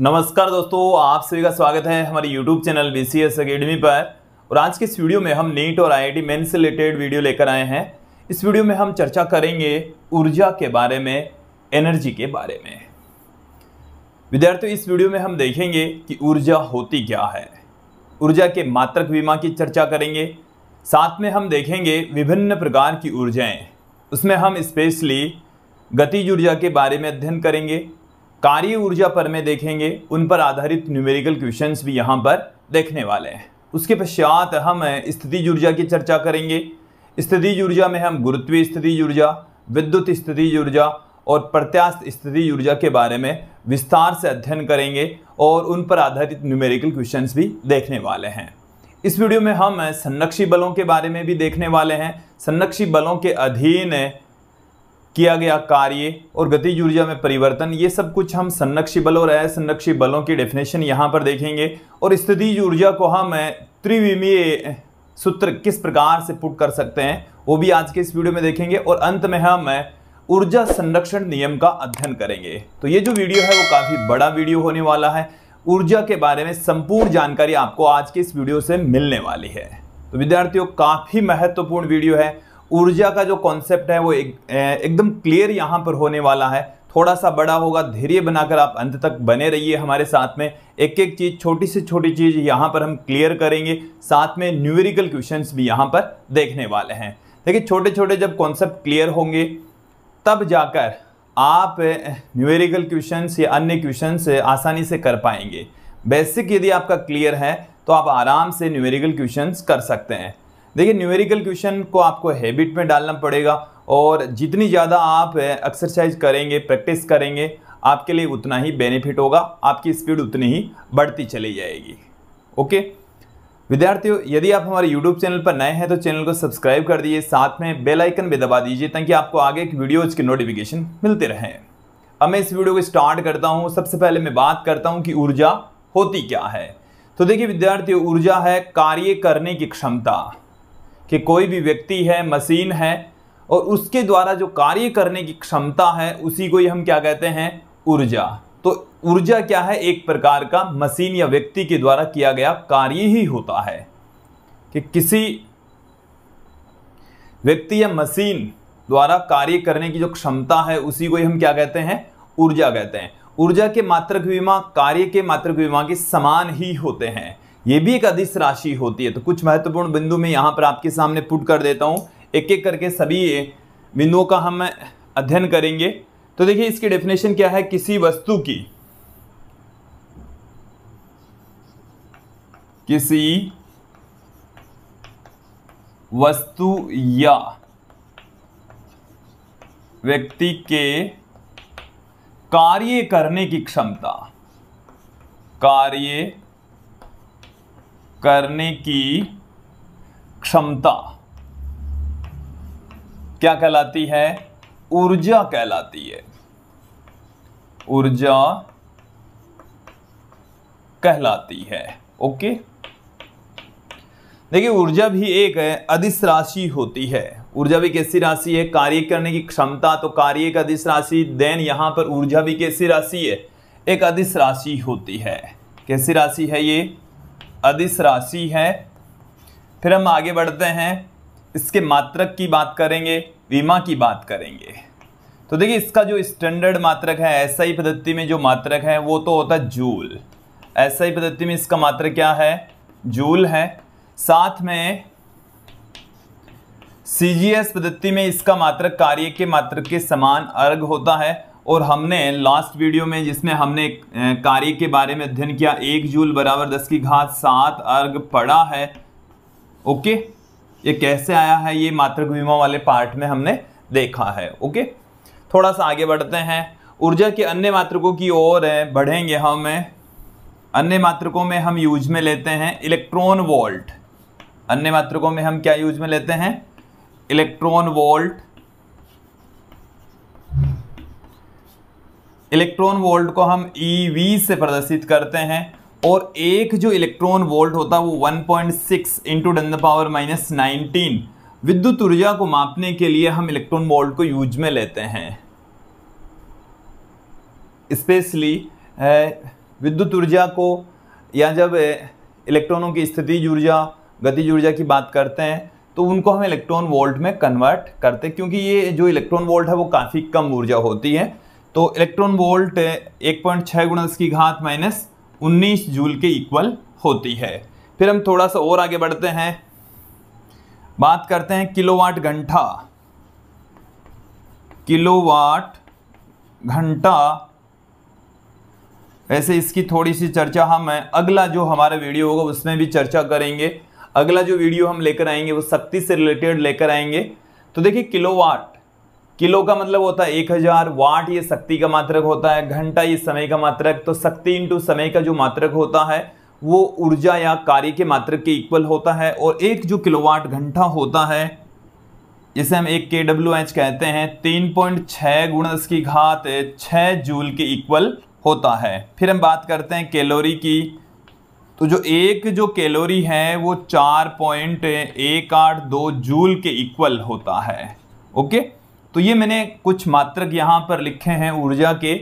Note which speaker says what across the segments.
Speaker 1: नमस्कार दोस्तों, आप सभी का स्वागत है हमारे YouTube channel B C S academy पर। और आज के इस वीडियो में हम नीट और आई आई मेन से रिलेटेड वीडियो लेकर आए हैं। इस वीडियो में हम चर्चा करेंगे ऊर्जा के बारे में, एनर्जी के बारे में। विद्यार्थियों, इस वीडियो में हम देखेंगे कि ऊर्जा होती क्या है। ऊर्जा के मात्रक बीमा की चर्चा करेंगे। साथ में हम देखेंगे विभिन्न प्रकार की ऊर्जाएँ। उसमें हम स्पेशली गतिज ऊर्जा के बारे में अध्ययन करेंगे। कार्य ऊर्जा पर में देखेंगे, उन पर आधारित न्यूमेरिकल क्वेश्चंस भी यहाँ पर देखने वाले हैं। उसके पश्चात हम स्थिति ऊर्जा की चर्चा करेंगे। स्थिति ऊर्जा में हम गुरुत्वीय स्थिति ऊर्जा, विद्युत स्थिति ऊर्जा और प्रत्यास्थ स्थिति ऊर्जा के बारे में विस्तार से अध्ययन करेंगे और उन पर आधारित न्यूमेरिकल क्वेश्चंस भी देखने वाले हैं। इस वीडियो में हम संरक्षी बलों के बारे में भी देखने वाले हैं। संरक्षी बलों के अधीन किया गया कार्य और गतिज ऊर्जा में परिवर्तन, ये सब कुछ हम संरक्षी बल और असंरक्षी बलों की डेफिनेशन यहाँ पर देखेंगे। और स्थिति ऊर्जा को हम त्रिविमीय सूत्र किस प्रकार से पुट कर सकते हैं, वो भी आज के इस वीडियो में देखेंगे। और अंत में हम ऊर्जा संरक्षण नियम का अध्ययन करेंगे। तो ये जो वीडियो है, वो काफ़ी बड़ा वीडियो होने वाला है। ऊर्जा के बारे में संपूर्ण जानकारी आपको आज के इस वीडियो से मिलने वाली है। तो विद्यार्थियों, काफ़ी महत्वपूर्ण वीडियो है। ऊर्जा का जो कॉन्सेप्ट है वो एक, एकदम क्लियर यहाँ पर होने वाला है। थोड़ा सा बड़ा होगा धैर्य बनाकर आप अंत तक बने रहिए हमारे साथ में। एक एक चीज़ छोटी से छोटी चीज़ यहाँ पर हम क्लियर करेंगे। साथ में न्यूमेरिकल क्वेश्चंस भी यहाँ पर देखने वाले हैं। देखिए छोटे छोटे जब कॉन्सेप्ट क्लियर होंगे तब जाकर आप न्यूमेरिकल क्वेश्चंस या अन्य क्वेश्चंस आसानी से कर पाएँगे। बेसिक यदि आपका क्लियर है तो आप आराम से न्यूमेरिकल क्वेश्चंस कर सकते हैं। देखिए न्यूमेरिकल क्वेश्चन को आपको हैबिट में डालना पड़ेगा और जितनी ज़्यादा आप एक्सरसाइज करेंगे प्रैक्टिस करेंगे, आपके लिए उतना ही बेनिफिट होगा, आपकी स्पीड उतनी ही बढ़ती चली जाएगी। ओके विद्यार्थियों, यदि आप हमारे यूट्यूब चैनल पर नए हैं तो चैनल को सब्सक्राइब कर दीजिए, साथ में बेल आइकन भी दबा दीजिए, ताकि आपको आगे की वीडियोज़ की नोटिफिकेशन मिलते रहें। अब मैं इस वीडियो को स्टार्ट करता हूँ। सबसे पहले मैं बात करता हूँ कि ऊर्जा होती क्या है। तो देखिए विद्यार्थियों, ऊर्जा है कार्य करने की क्षमता। कि कोई भी व्यक्ति है, मशीन है और उसके द्वारा जो कार्य करने की क्षमता है, उसी को ही हम क्या कहते हैं? ऊर्जा। तो ऊर्जा क्या है? एक प्रकार का मशीन या व्यक्ति के द्वारा किया गया कार्य ही होता है। कि किसी व्यक्ति या मशीन द्वारा कार्य करने की जो क्षमता है, उसी को ही हम क्या कहते हैं? ऊर्जा कहते हैं। ऊर्जा के मात्रक विमा, कार्य के मात्रक विमा के समान ही होते हैं। ये भी एक अधिस राशि होती है। तो कुछ महत्वपूर्ण बिंदु में यहाँ पर आपके सामने पुट कर देता हूँ। एक एक करके सभी बिंदुओं का हम अध्ययन करेंगे। तो देखिए, इसकी डेफिनेशन क्या है? किसी वस्तु की। किसी वस्तु या व्यक्ति के कार्य करने की क्षमता। कार्य करने की क्षमता क्या कहलाती है? ऊर्जा कहलाती है। ऊर्जा कहलाती है। ओके? देखिए, ऊर्जा भी एक अधिस राशि होती है। ऊर्जा भी कैसी राशि है? कार्य करने की क्षमता तो कार्य एक अधिस राशि, देन यहाँ पर ऊर्जा भी कैसी राशि है? एक अधिस राशि होती है। कैसी राशि है ये? अधिस राशि है। फिर हम आगे बढ़ते हैं। इसके मात्रक की बात करेंगे विमा की बात करेंगे। तो देखिए, इसका जो स्टैंडर्ड मात्रक है ऐसा ही पद्धति में जो मात्रक है, वो तो होता है जूल। ऐसा ही पद्धति में इसका मात्रक क्या है? जूल है। साथ में सीजीएस पद्धति में इसका मात्रक कार्य के मात्रक के समान अर्घ होता है। और हमने लास्ट वीडियो में जिसमें हमने कार्य के बारे में अध्ययन किया, एक जूल बराबर दस की घात सात अर्घ पड़ा है। ओके ये कैसे आया है? ये मात्रक विमा वाले पार्ट में हमने देखा है। ओके थोड़ा सा आगे बढ़ते हैं। ऊर्जा के अन्य मात्रकों की ओर है बढ़ेंगे हम अन्य मात्रकों में हम यूज़ में लेते हैं इलेक्ट्रॉन वोल्ट अन्य मात्रकों में हम क्या यूज़ में लेते हैं? इलेक्ट्रॉन वोल्ट इलेक्ट्रॉन वोल्ट को हम ईवी से प्रदर्शित करते हैं और एक जो इलेक्ट्रॉन वोल्ट होता है वो 1.6 point six into the power minus nineteen विद्युत ऊर्जा को मापने के लिए हम इलेक्ट्रॉन वोल्ट को यूज़ में लेते हैं। स्पेशली विद्युत ऊर्जा को या जब इलेक्ट्रॉनों की स्थिति ऊर्जा, गतिज ऊर्जा की बात करते हैं तो उनको हम इलेक्ट्रॉन वोल्ट में कन्वर्ट करते हैं, क्योंकि ये जो इलेक्ट्रॉन वोल्ट है वो काफ़ी कम ऊर्जा होती है। तो इलेक्ट्रॉन वोल्ट एक पॉइंट छः गुणा की घात माइनस उन्नीस जूल के इक्वल होती है। फिर हम थोड़ा सा और आगे बढ़ते हैं। बात करते हैं किलोवाट घंटा। किलोवाट घंटा। वैसे इसकी थोड़ी सी चर्चा हम अगला जो हमारा वीडियो होगा उसमें भी चर्चा करेंगे। अगला जो वीडियो हम लेकर आएँगे वो शक्ति से रिलेटेड लेकर आएँगे। तो देखिए किलोवाट किलो का मतलब होता है एक हज़ार, वाट ये शक्ति का मात्रक होता है, घंटा ये समय का मात्रक तो शक्ति इंटू समय का जो मात्रक होता है, वो ऊर्जा या कार्य के मात्रक के इक्वल होता है और एक जो किलोवाट घंटा होता है जिसे हम एक के डब्ल्यू एच कहते हैं, तीन पॉइंट छः गुणस की घात छः जूल के इक्वल होता है। फिर हम बात करते हैं कैलोरी की तो जो एक जो कैलोरी है, वो चार पॉइंट एक आठ दो जूल के इक्वल होता है। ओके? तो ये मैंने कुछ मात्रक यहाँ पर लिखे हैं ऊर्जा के,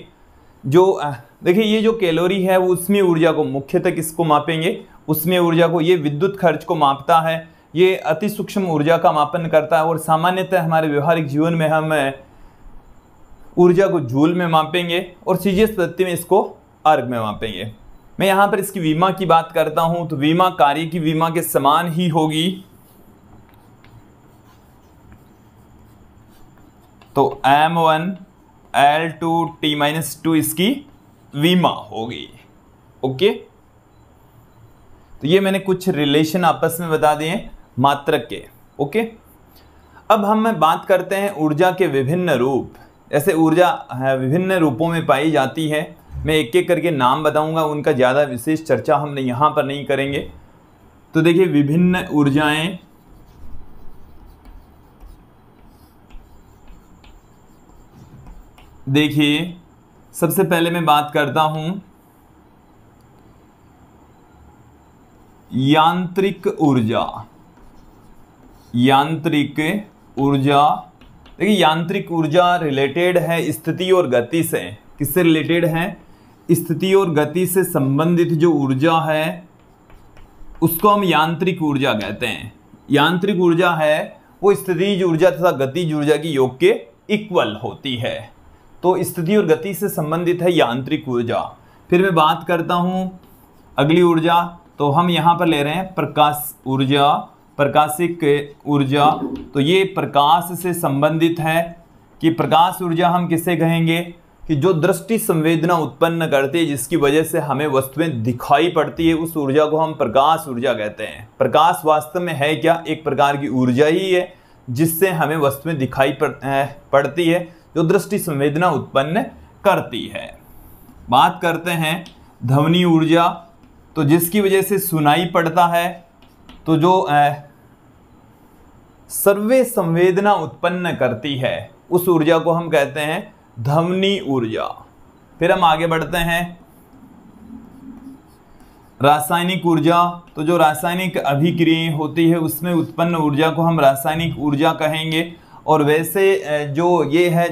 Speaker 1: जो देखिए ये जो कैलोरी है, वो उसमें ऊर्जा को मुख्यतः किसको मापेंगे। उसमें ऊर्जा को, ये विद्युत खर्च को मापता है, ये अति सूक्ष्म ऊर्जा का मापन करता है, और सामान्यतः हमारे व्यवहारिक जीवन में हम ऊर्जा को जूल में मापेंगे, और सीजीएस पद्धति में इसको अर्ग में मापेंगे। मैं यहाँ पर इसकी बीमा की बात करता हूँ तो बीमा कार्य की बीमा के समान ही होगी। तो M one L two T minus two इसकी वीमा होगी। ओके? तो ये मैंने कुछ रिलेशन आपस में बता दिए मात्रक के। ओके? अब हम बात करते हैं ऊर्जा के विभिन्न रूप। ऐसे ऊर्जा विभिन्न रूपों में पाई जाती है। मैं एक एक करके नाम बताऊँगा, उनका ज़्यादा विशेष चर्चा हम यहाँ पर नहीं करेंगे। तो देखिए, विभिन्न ऊर्जाएँ देखिए, सबसे पहले मैं बात करता हूँ यांत्रिक ऊर्जा। यांत्रिक ऊर्जा, देखिए, यांत्रिक ऊर्जा रिलेटेड है स्थिति और गति से। किससे रिलेटेड है? स्थिति और गति से संबंधित जो ऊर्जा है, उसको हम यांत्रिक ऊर्जा कहते हैं। यांत्रिक ऊर्जा है, वो स्थिति ऊर्जा तथा गतिज ऊर्जा की योग के इक्वल होती है। तो स्थिति और गति से संबंधित है यांत्रिक ऊर्जा। फिर मैं बात करता हूँ अगली ऊर्जा। तो हम यहाँ पर ले रहे हैं प्रकाश ऊर्जा। प्रकाशिक ऊर्जा। तो ये प्रकाश से संबंधित है कि प्रकाश ऊर्जा हम किसे कहेंगे? कि जो दृष्टि संवेदना उत्पन्न करती है जिसकी वजह से हमें वस्तुएँ दिखाई पड़ती है उस ऊर्जा को हम प्रकाश ऊर्जा कहते हैं। प्रकाश वास्तव में है क्या? एक प्रकार की ऊर्जा ही है जिससे हमें वस्तुएँ दिखाई पड़, पड़ती है। जो दृष्टि संवेदना उत्पन्न करती है। बात करते हैं ध्वनि ऊर्जा। तो जिसकी वजह से सुनाई पड़ता है तो जो सर्वे संवेदना उत्पन्न करती है, उस ऊर्जा को हम कहते हैं ध्वनि ऊर्जा। फिर हम आगे बढ़ते हैं। रासायनिक ऊर्जा तो जो रासायनिक अभिक्रियाएँ होती है, उसमें उत्पन्न ऊर्जा को हम रासायनिक ऊर्जा कहेंगे। और वैसे जो ये है,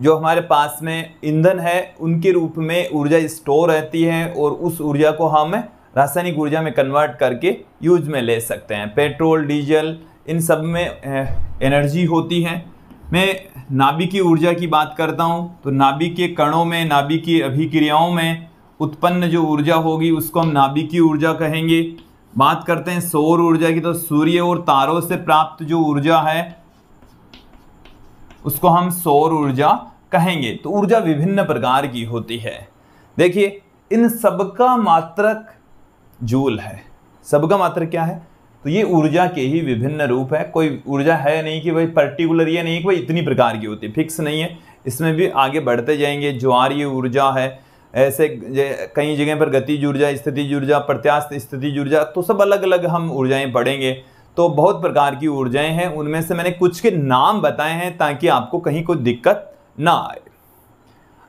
Speaker 1: जो हमारे पास में ईंधन है, उनके रूप में ऊर्जा स्टोर रहती है और उस ऊर्जा को हम रासायनिक ऊर्जा में कन्वर्ट करके यूज़ में ले सकते हैं। पेट्रोल, डीजल, इन सब में एनर्जी होती है। मैं नाभिकीय ऊर्जा की बात करता हूँ तो नाभिकीय कणों में, नाभिकीय अभिक्रियाओं में उत्पन्न जो ऊर्जा होगी, उसको हम नाभिकीय ऊर्जा कहेंगे। बात करते हैं सौर ऊर्जा की तो सूर्य और तारों से प्राप्त जो ऊर्जा है उसको हम सौर ऊर्जा कहेंगे। तो ऊर्जा विभिन्न प्रकार की होती है। देखिए, इन सबका मात्रक जूल है। सबका मात्रक क्या है? तो ये ऊर्जा के ही विभिन्न रूप है। कोई ऊर्जा है नहीं कि भाई पर्टिकुलर, ये नहीं कि भाई इतनी प्रकार की होती है फिक्स नहीं है। इसमें भी आगे बढ़ते जाएँगे। ज्वारीय ऊर्जा है। ऐसे कई जगह पर गतिज ऊर्जा स्थिति ऊर्जा, प्रत्यास्थ स्थिति ऊर्जा तो सब अलग अलग हम ऊर्जाएँ पढ़ेंगे। तो बहुत प्रकार की ऊर्जाएँ हैं, उनमें से मैंने कुछ के नाम बताए हैं ताकि आपको कहीं कोई दिक्कत ना आए।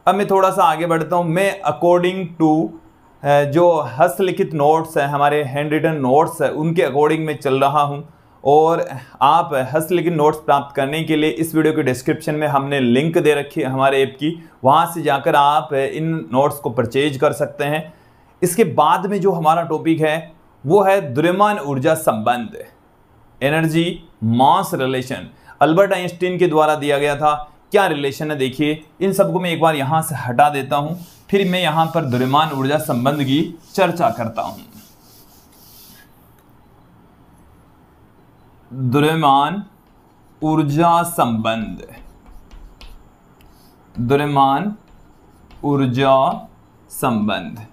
Speaker 1: अब मैं थोड़ा सा आगे बढ़ता हूँ। मैं अकॉर्डिंग टू जो हस्तलिखित नोट्स हैं, हमारे हैंड रिटन नोट्स है, उनके अकॉर्डिंग मैं चल रहा हूँ। और आप हस्तलिखित नोट्स प्राप्त करने के लिए इस वीडियो के डिस्क्रिप्शन में हमने लिंक दे रखी है, हमारे ऐप की। वहाँ से जाकर आप इन नोट्स को परचेज कर सकते हैं। इसके बाद में जो हमारा टॉपिक है, वो है द्रव्यमान ऊर्जा संबंध। Energy mass relation. Albert Einstein के द्वारा दिया गया था। क्या रिलेशन है? देखिए, इन सबको मैं एक बार यहाँ से हटा देता हूँ, फिर मैं यहाँ पर द्रव्यमान ऊर्जा संबंध की चर्चा करता हूँ। द्रव्यमान ऊर्जा संबंध। द्रव्यमान ऊर्जा संबंध।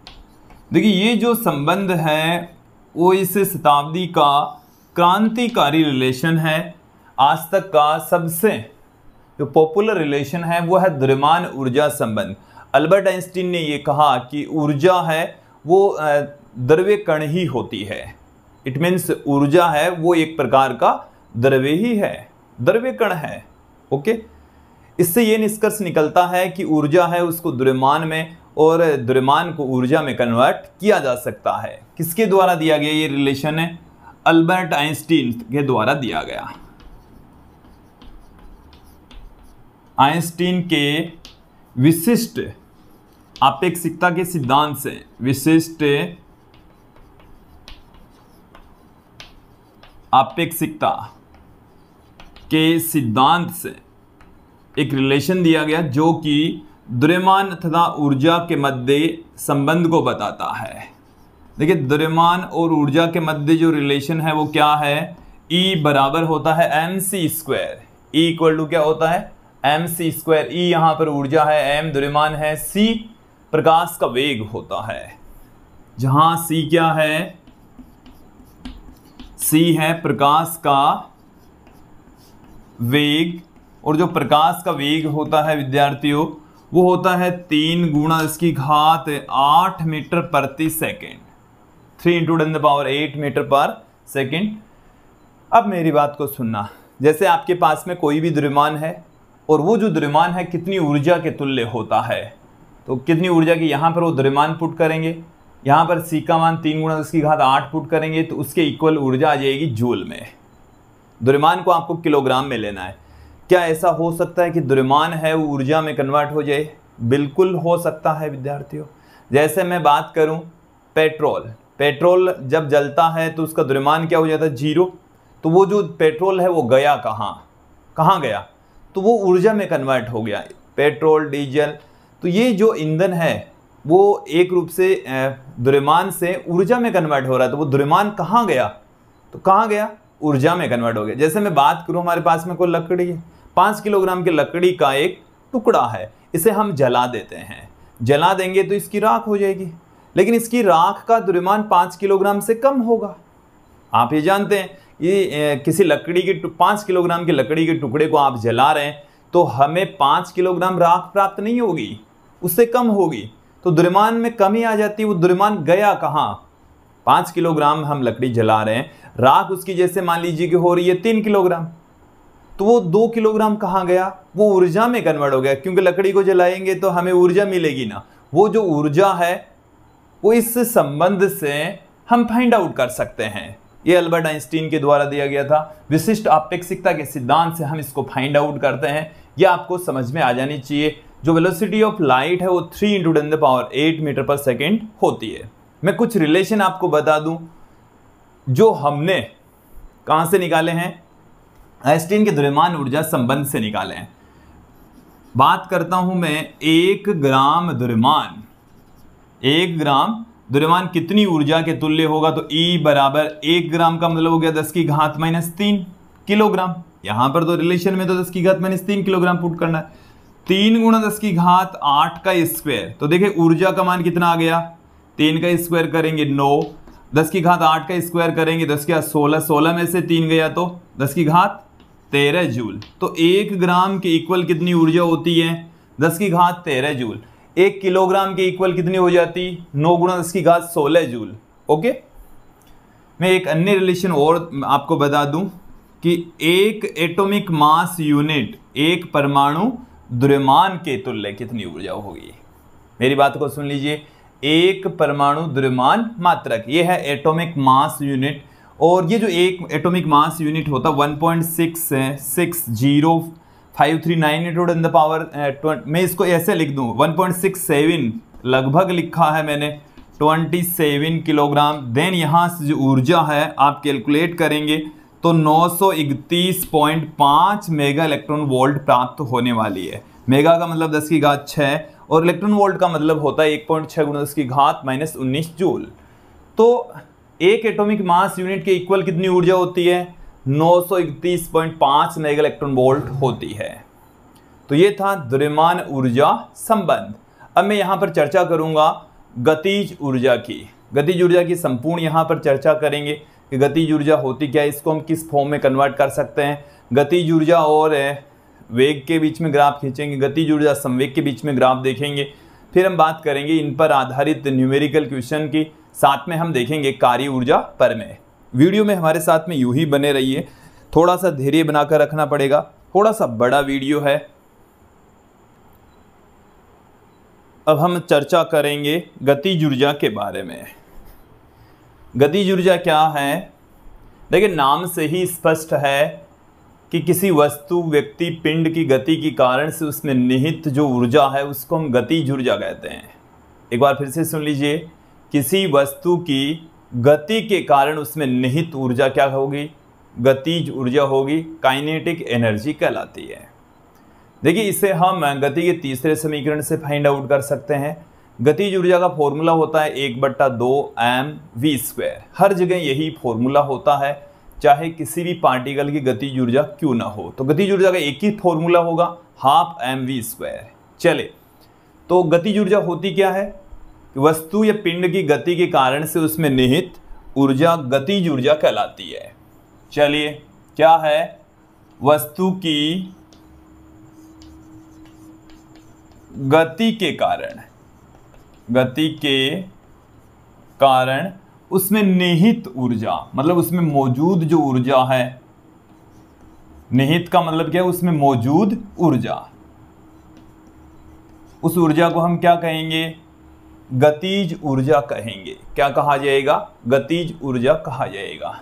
Speaker 1: देखिए, ये जो संबंध है, वो इस शताब्दी का क्रांतिकारी रिलेशन है। आज तक का सबसे जो पॉपुलर रिलेशन है, वो है द्रव्यमान ऊर्जा संबंध। अल्बर्ट आइंस्टीन ने ये कहा कि ऊर्जा है, वो द्रव्य कण ही होती है। इट मीन्स ऊर्जा है, वो एक प्रकार का द्रव्य ही है। द्रव्य कण है ओके इससे ये निष्कर्ष निकलता है कि ऊर्जा है, उसको द्रव्यमान में और द्रव्यमान को ऊर्जा में कन्वर्ट किया जा सकता है। किसके द्वारा दिया गया ये रिलेशन है? अल्बर्ट आइंस्टीन के द्वारा दिया गया। आइंस्टीन के विशिष्ट आपेक्षिकता के सिद्धांत से विशिष्ट आपेक्षिकता के सिद्धांत से एक रिलेशन दिया गया जो कि द्रव्यमान तथा ऊर्जा के मध्य संबंध को बताता है। देखिए, द्रव्यमान और ऊर्जा के मध्य जो रिलेशन है, वो क्या है? E बराबर होता है M C square E equal to क्या होता है? एम सी स्क्वायर ई यहाँ पर ऊर्जा है एम द्रव्यमान है सी प्रकाश का वेग होता है. जहाँ सी क्या है? सी है प्रकाश का वेग, और जो प्रकाश का वेग होता है, विद्यार्थियों, वो होता है तीन गुणा इसकी घात आठ मीटर प्रति second. Three into ten the power eight metre पर सेकेंड। अब मेरी बात को सुनना। जैसे आपके पास में कोई भी द्रव्यमान है और वो जो द्रव्यमान है कितनी ऊर्जा के तुल्य होता है तो कितनी ऊर्जा की यहाँ पर वो द्रव्यमान पुट करेंगे। यहाँ पर सी का मान तीन गुणा उसकी घात आठ पुट करेंगे तो उसके इक्वल ऊर्जा आ जाएगी जूल में। द्रव्यमान को आपको किलोग्राम में लेना है। क्या ऐसा हो सकता है कि द्रव्यमान है वो ऊर्जा में कन्वर्ट हो जाए? बिल्कुल हो सकता है, विद्यार्थियों। जैसे मैं बात करूँ पेट्रोल पेट्रोल जब जलता है तो उसका द्रव्यमान क्या हो जाता है? ज़ीरो। तो वो जो पेट्रोल है वो गया कहाँ? कहाँ गया? तो वो ऊर्जा में कन्वर्ट हो गया। पेट्रोल, डीजल तो ये जो ईंधन है, वो एक रूप से द्रव्यमान से ऊर्जा में कन्वर्ट हो रहा है। तो वो द्रव्यमान कहाँ गया? तो कहाँ गया? ऊर्जा में कन्वर्ट हो गया। जैसे मैं बात करूँ, हमारे पास में कोई लकड़ी है। पाँच किलोग्राम की लकड़ी का एक टुकड़ा है। इसे हम जला देते हैं। जला देंगे तो इसकी राख हो जाएगी। लेकिन इसकी राख का द्रव्यमान पाँच किलोग्राम से कम होगा। आप ये जानते हैं ये किसी लकड़ी के पाँच किलोग्राम की लकड़ी के टुकड़े को आप जला रहे हैं तो हमें पाँच किलोग्राम राख प्राप्त नहीं होगी, उससे कम होगी। तो द्रव्यमान में कमी आ जाती है, वो द्रव्यमान गया कहाँ? पाँच किलोग्राम हम लकड़ी जला रहे हैं, राख उसकी जैसे मान लीजिए कि हो रही है तीन किलोग्राम। तो वो दो किलोग्राम कहाँ गया? वो ऊर्जा में कन्वर्ट हो गया, क्योंकि लकड़ी को जलाएँगे तो हमें ऊर्जा मिलेगी ना। वो जो ऊर्जा है वो इस संबंध से हम फाइंड आउट कर सकते हैं। ये अल्बर्ट आइंस्टीन के द्वारा दिया गया था। विशिष्ट आपेक्षिकता के सिद्धांत से हम इसको फाइंड आउट करते हैं। ये आपको समझ में आ जानी चाहिए। जो वेलोसिटी ऑफ़ लाइट है, वो three into ten the power eight metre पर सेकेंड होती है। मैं कुछ रिलेशन आपको बता दूँ। जो हमने कहाँ से निकाले हैं? आइंस्टीन के द्रव्यमान ऊर्जा संबंध से निकाले हैं। बात करता हूँ मैं एक ग्राम द्रव्यमान। एक ग्राम, द्रव्यमान कितनी ऊर्जा के तुल्य होगा? तो E बराबर एक ग्राम का मतलब हो गया दस की घात माइनस तीन किलोग्राम। यहाँ पर तो रिलेशन में तो दस की घात माइनस तीन किलोग्राम पुट करना है। तीन गुणा दस की घात आठ का स्क्वायर तो देखिए, ऊर्जा का मान कितना आ गया? तीन का स्क्वायर करेंगे नौ। दस की घात आठ का स्क्वायर करेंगे दस की घात सोलह। सोलह में से तीन गया तो दस की घात तेरह जूल। तो एक ग्राम के इक्वल कितनी ऊर्जा होती है? दस की घात तेरह जूल। एक किलोग्राम के इक्वल कितनी हो जाती? नौ गुणा दस की घात सोलह जूल। ओके मैं एक अन्य रिलेशन और आपको बता दूँ कि एक एटॉमिक मास यूनिट एक परमाणु द्रव्यमान के तुल्य कितनी ऊर्जा होगी? मेरी बात को सुन लीजिए। एक परमाणु द्रव्यमान मात्रक, ये है एटॉमिक मास यूनिट और ये जो एक एटॉमिक मास यूनिट होता है one point six six zero five three nine eight in the power मैं इसको ऐसे लिख दूँ वन पॉइंट सिक्स सेवन लगभग लिखा है मैंने ट्वेंटी सेवन किलोग्राम देन यहाँ से जो ऊर्जा है, आप कैलकुलेट करेंगे तो नौ सौ इकतीस पॉइंट पाँच मेगा इलेक्ट्रॉन वोल्ट प्राप्त होने वाली है। मेगा का मतलब दस की घात छः और इलेक्ट्रॉन वोल्ट का मतलब होता है एक पॉइंट छः गुना दस की घात माइनस उन्नीस जूल। तो एक एटॉमिक मास यूनिट के इक्वल कितनी ऊर्जा होती है? 931.5 मेगा इलेक्ट्रॉन वोल्ट होती है। तो ये था द्रव्यमान ऊर्जा संबंध। अब मैं यहाँ पर चर्चा करूँगा गतिज ऊर्जा की। गतिज ऊर्जा की संपूर्ण यहाँ पर चर्चा करेंगे कि गतिज ऊर्जा होती क्या है, इसको हम किस फॉर्म में कन्वर्ट कर सकते हैं। गतिज ऊर्जा और वेग के बीच में ग्राफ खींचेंगे, गतिज ऊर्जा संवेग के बीच में ग्राफ देखेंगे। फिर हम बात करेंगे इन पर आधारित न्यूमेरिकल क्वेश्चन की। साथ में हम देखेंगे कार्य ऊर्जा पर में। वीडियो में हमारे साथ में यूँ ही बने रहिए। थोड़ा सा धैर्य बनाकर रखना पड़ेगा। थोड़ा सा बड़ा वीडियो है। अब हम चर्चा करेंगे गतिज ऊर्जा के बारे में। गतिज ऊर्जा क्या है? देखिए, नाम से ही स्पष्ट है कि किसी वस्तु, व्यक्ति, पिंड की गति के कारण से उसमें निहित जो ऊर्जा है, उसको हम गतिज ऊर्जा कहते हैं। एक बार फिर से सुन लीजिए। किसी वस्तु की गति के कारण उसमें निहित ऊर्जा क्या होगी? गतिज ऊर्जा होगी काइनेटिक एनर्जी कहलाती है। देखिए, इसे हम गति के तीसरे समीकरण से फाइंड आउट कर सकते हैं। गतिज ऊर्जा का फॉर्मूला होता है एक बट्टा दो एम वी स्क्वायर हर जगह यही फॉर्मूला होता है, चाहे किसी भी पार्टिकल की गतिज ऊर्जा क्यों ना हो। तो गतिज ऊर्जा का एक ही फॉर्मूला होगा हाफ़ एम वी स्क्वायर चले तो गतिज ऊर्जा होती क्या है? वस्तु या पिंड की गति के कारण से उसमें निहित ऊर्जा गतिज ऊर्जा कहलाती है। चलिए, क्या है? वस्तु की गति के कारण। गति के कारण उसमें निहित ऊर्जा मतलब उसमें मौजूद जो ऊर्जा है, निहित का मतलब क्या है? उसमें मौजूद ऊर्जा। उस ऊर्जा को हम क्या कहेंगे? गतिज ऊर्जा कहेंगे। क्या कहा जाएगा? गतिज ऊर्जा कहा जाएगा।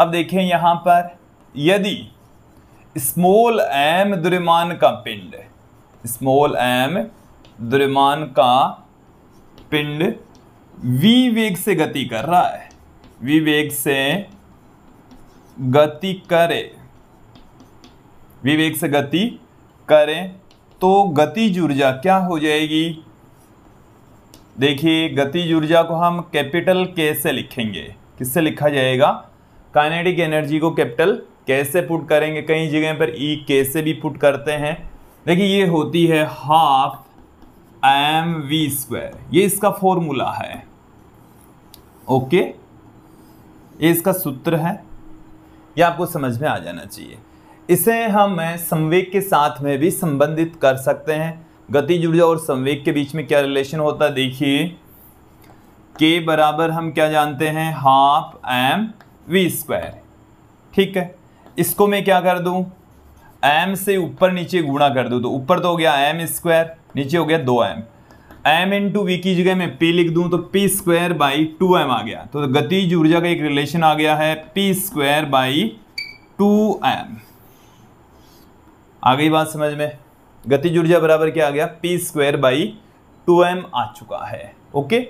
Speaker 1: अब देखें यहाँ पर, यदि स्मॉल एम द्रव्यमान का पिंड, स्मॉल एम द्रव्यमान का पिंड वी वेग से गति कर रहा है। वी वेग से गति करे। वी वेग से गति करें तो गतिज ऊर्जा क्या हो जाएगी? देखिए गतिज ऊर्जा को हम कैपिटल के से लिखेंगे। किससे लिखा जाएगा? काइनेटिक एनर्जी को कैपिटल कैसे पुट करेंगे। कई जगह पर ई के से भी पुट करते हैं। देखिए, ये होती है हाफ़ एम वी स्क्वायर ये इसका फॉर्मूला है। ओके ये इसका सूत्र है। ये आपको समझ में आ जाना चाहिए। इसे हम संवेग के साथ में भी संबंधित कर सकते हैं। गतिज ऊर्जा और संवेग के बीच में क्या रिलेशन होता है? देखिए के बराबर हम क्या जानते हैं? हाफ़ एम वी स्क्वायर ठीक है? इसको मैं क्या कर दूँ? एम से ऊपर नीचे गुणा कर दूँ। तो ऊपर तो हो गया एम स्क्वायर नीचे हो गया दो M M into V की जगह मैं पी लिख दूँ तो P square by two M आ गया। तो गतिज ऊर्जा का एक रिलेशन आ गया है P square by two M आ गई बात समझ में? गतिज ऊर्जा बराबर क्या आ गया? P square by two M आ चुका है। ओके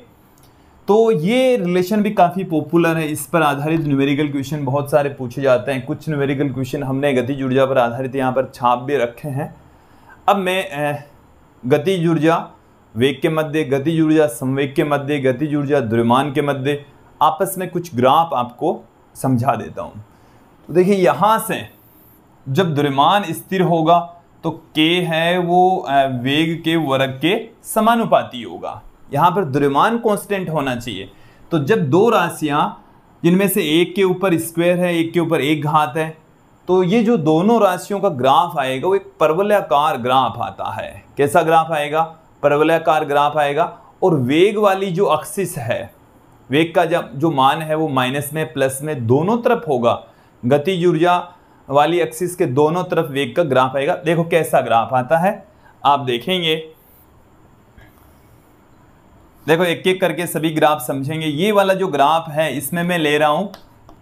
Speaker 1: तो ये रिलेशन भी काफ़ी पॉपुलर है। इस पर आधारित न्यूमेरिकल क्वेश्चन बहुत सारे पूछे जाते हैं। कुछ न्यूमेरिकल क्वेश्चन हमने गतिज ऊर्जा पर आधारित यहाँ पर छाप भी रखे हैं। अब मैं गतिज ऊर्जा वेग के मध्य गतिज ऊर्जा संवेग के मध्य गतिज ऊर्जा द्रव्यमान के मध्य, आपस में कुछ ग्राफ आपको समझा देता हूँ। तो देखिए, यहाँ से जब द्रव्यमान स्थिर होगा तो के है वो वेग के वर्ग के समानुपाती होगा। यहाँ पर द्रव्यमान कांस्टेंट होना चाहिए। तो जब दो राशियाँ, जिनमें से एक के ऊपर स्क्वायर है, एक के ऊपर एक घात है तो ये जो दोनों राशियों का ग्राफ आएगा, वो एक परवलयाकार ग्राफ आता है। कैसा ग्राफ आएगा? परवलयाकार ग्राफ आएगा। और वेग वाली जो अक्सिस है, वेग का जब, जो मान है वो माइनस में प्लस में दोनों तरफ़ होगा। गतिज ऊर्जा वाली एक्सिस के दोनों तरफ़ वेग का ग्राफ आएगा। देखो कैसा ग्राफ आता है। आप देखेंगे। देखो एक एक करके सभी ग्राफ समझेंगे। ये वाला जो ग्राफ है, इसमें मैं ले रहा हूँ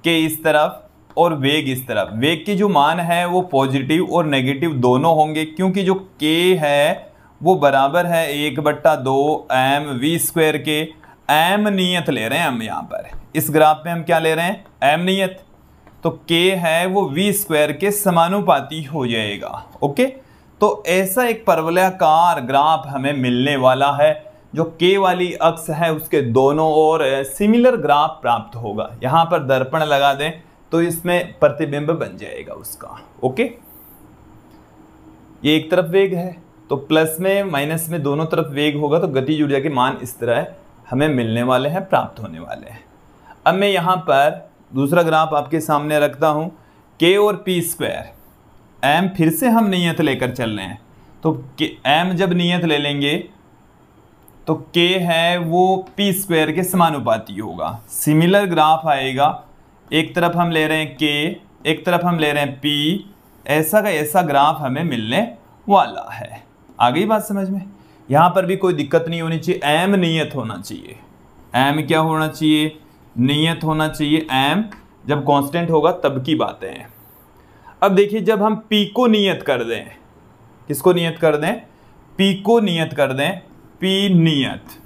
Speaker 1: के इस तरफ़ और वेग इस तरफ़। वेग के जो मान है, वो पॉजिटिव और नेगेटिव दोनों होंगे, क्योंकि जो के है, वो बराबर है एक बट्टा दो एम वी स्क्वायर के। एम नियत ले रहे हैं हम यहाँ पर। इस ग्राफ में हम क्या ले रहे हैं? एम नियत। तो के है वो वी स्क्वायर के समानुपाती हो जाएगा ओके तो ऐसा एक परवलयाकार ग्राफ हमें मिलने वाला है, जो के वाली अक्ष है उसके दोनों ओर सिमिलर ग्राफ प्राप्त होगा। यहाँ पर दर्पण लगा दें तो इसमें प्रतिबिंब बन जाएगा उसका ओके ये एक तरफ़ वेग है तो प्लस में माइनस में दोनों तरफ़ वेग होगा तो गति ऊर्जा के मान इस तरह हमें मिलने वाले हैं, प्राप्त होने वाले हैं। अब मैं यहाँ पर दूसरा ग्राफ आपके सामने रखता हूँ के और पी स्क्वायर एम फिर से हम नियत लेकर चल रहे हैं। तो एम जब नियत ले लेंगे तो के है वो पी स्क्वायर के समानुपाती होगा। सिमिलर ग्राफ आएगा। एक तरफ़ हम ले रहे हैं के एक तरफ़ हम ले रहे हैं पी ऐसा का ऐसा ग्राफ हमें मिलने वाला है। आ गई बात समझ में? यहाँ पर भी कोई दिक्कत नहीं होनी चाहिए। एम नियत होना चाहिए। एम क्या होना चाहिए? नियत होना चाहिए एम जब कांस्टेंट होगा तब की बातें हैं। अब देखिए, जब हम पी को नियत कर दें, किसको नियत कर दें? पी को नियत कर दें पी नियत।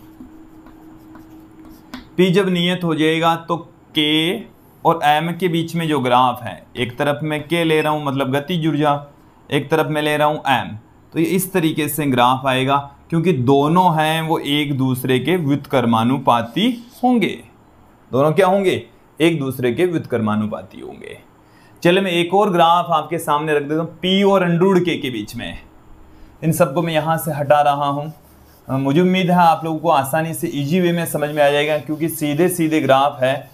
Speaker 1: पी जब नियत हो जाएगा तो के और एम के बीच में जो ग्राफ है, एक तरफ़ मैं के ले रहा हूँ मतलब गति ऊर्जा, एक तरफ़ मैं ले रहा हूँ एम तो ये इस तरीके से ग्राफ आएगा, क्योंकि दोनों हैं वो एक दूसरे के व्युत्कर्मानुपाती होंगे। दोनों क्या होंगे? एक दूसरे के व्युत्कर्मानुपाती होंगे। चले मैं एक और ग्राफ आपके सामने रख देता हूँ, पी और अंड्रूड के के बीच में। इन सबको मैं यहाँ से हटा रहा हूँ। मुझे उम्मीद है आप लोगों को आसानी से इजी वे में समझ में आ जाएगा, क्योंकि सीधे सीधे ग्राफ है।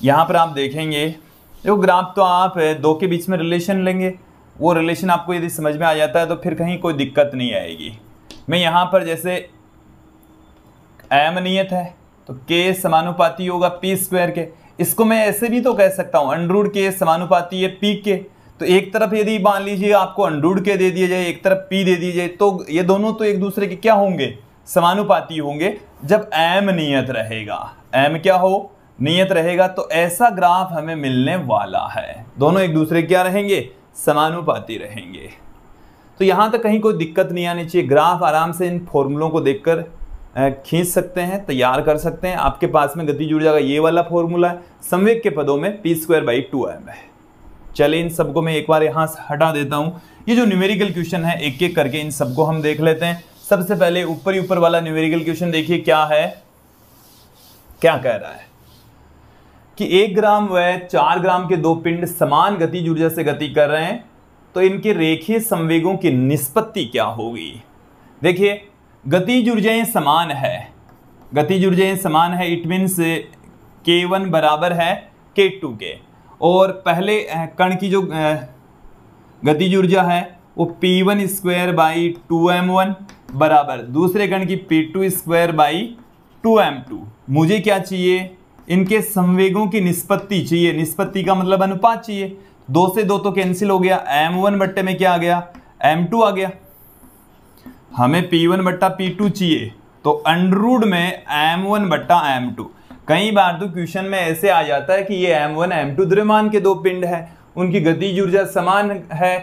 Speaker 1: यहाँ पर आप देखेंगे, देखो ग्राफ तो आप दो के बीच में रिलेशन लेंगे, वो रिलेशन आपको यदि समझ में आ जाता है तो फिर कहीं कोई दिक्कत नहीं आएगी। मैं यहाँ पर जैसे एम नियत है तो के समानुपाती होगा पी स्क्वायर के। इसको मैं ऐसे भी तो कह सकता हूँ अंड्रूड के समानुपाती है पी के तो एक तरफ़ यदि मान लीजिए आपको अंड्रूड के दे दिए जाए, एक तरफ़ पी दे दिए जाए तो ये दोनों तो एक दूसरे के क्या होंगे? समानुपाती होंगे। जब एम नियत रहेगा एम क्या हो? नियत रहेगा तो ऐसा ग्राफ हमें मिलने वाला है। दोनों एक दूसरे क्या रहेंगे? समानुपाती रहेंगे। तो यहाँ तक कहीं कोई दिक्कत नहीं आनी चाहिए। ग्राफ आराम से इन फॉर्मूलों को देखकर खींच सकते हैं, तैयार कर सकते हैं। आपके पास में गति जुड़ जाएगा। ये वाला फॉर्मूला है संवेग के पदों में P square by two M है। चलिए इन सबको मैं एक बार यहाँ से हटा देता हूँ। ये जो न्यूमेरिकल क्वेश्चन है, एक एक करके इन सबको हम देख लेते हैं। सबसे पहले ऊपर ही ऊपर वाला न्यूमेरिकल क्वेश्चन देखिए, क्या है? क्या कह रहा है? कि एक ग्राम व चार ग्राम के दो पिंड समान गति ऊर्जा से गति कर रहे हैं तो इनके रेखीय संवेगों की निष्पत्ति क्या होगी? देखिए गति ऊर्जाएँ समान है। गति ऊर्जाएँ समान है इट मीन्स के वन बराबर है के टू के। और पहले कण की जो गति ऊर्जा है, वो P one square by two M one बराबर। दूसरे कण की P two square by two M two मुझे क्या चाहिए? इनके संवेगों की निष्पत्ति चाहिए। निष्पत्ति का मतलब अनुपात चाहिए। दो से दो तो कैंसिल हो गया। एम वन बट्टे में क्या आ गया? एम टू आ गया। हमें पी वन बट्टा पी टू चाहिए तो अंडरूड में एम वन बट्टा एम टू कई बार तो क्वेश्चन में ऐसे आ जाता है कि ये एम वन एम टू द्रव्यमान के दो पिंड है, उनकी गति ऊर्जा समान है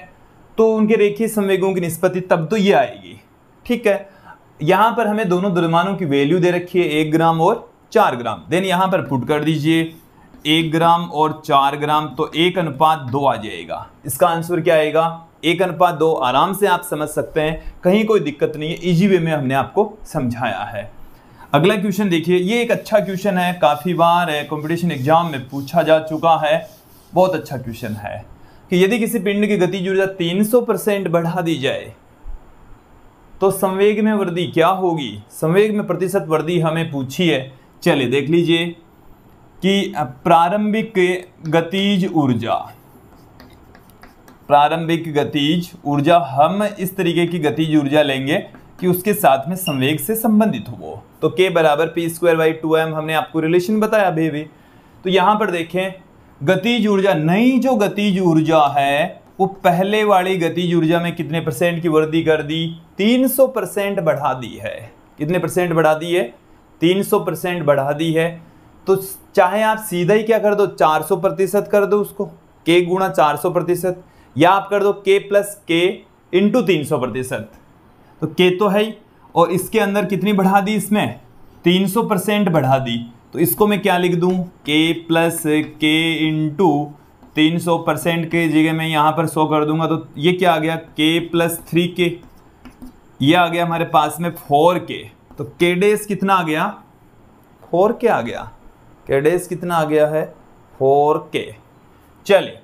Speaker 1: तो उनके रेखीय संवेगों की निष्पत्ति तब तो ये आएगी। ठीक है? यहाँ पर हमें दोनों द्रव्यमानों की वैल्यू दे रखी है, एक ग्राम और चार ग्राम। देन यहाँ पर पुट कर दीजिए, एक ग्राम और चार ग्राम तो एक अनुपात दो आ जाएगा। इसका आंसर क्या आएगा? एक अनुपात दो आराम से आप समझ सकते हैं। कहीं कोई दिक्कत नहीं है। इजी वे में हमने आपको समझाया है। अगला क्वेश्चन देखिए। ये एक अच्छा क्वेश्चन है। काफ़ी बार कंपटीशन एग्ज़ाम में पूछा जा चुका है। बहुत अच्छा क्वेश्चन है कि यदि किसी पिंड की गति ऊर्जा 300 परसेंट बढ़ा दी जाए तो संवेग में वृद्धि क्या होगी? संवेग में प्रतिशत वृद्धि हमें पूछी है। चलिए देख लीजिए कि प्रारंभिक गतिज ऊर्जा प्रारंभिक गतिज ऊर्जा, हम इस तरीके की गतिज ऊर्जा लेंगे कि उसके साथ में संवेग से संबंधित हो वो। तो के बराबर P square by two M हमने आपको रिलेशन बताया अभी भी। तो यहाँ पर देखें, गतिज ऊर्जा, नई जो गतिज ऊर्जा है, वो पहले वाली गतिज ऊर्जा में कितने परसेंट की वृद्धि कर दी? 300 परसेंट बढ़ा दी है। कितने परसेंट बढ़ा दी है? 300 परसेंट बढ़ा दी है। तो चाहे आप सीधा ही क्या कर दो 400 प्रतिशत कर दो उसको। के गुणा 400 प्रतिशत। या आप कर दो के प्लस के इंटू तीन सौ प्रतिशत। तो के तो है ही, और इसके अंदर कितनी बढ़ा दी इसमें 300 परसेंट बढ़ा दी। तो इसको मैं क्या लिख दूँ? के प्लस के इंटू तीन सौ परसेंट के जगह मैं यहाँ पर सौ कर दूँगा। तो ये क्या आ गया? के प्लस थ्री के ये आ गया हमारे पास में फोर के तो के डेज़ कितना आ गया? फोर के आ गया। के डेज़ कितना आ गया है? फोर के चलिए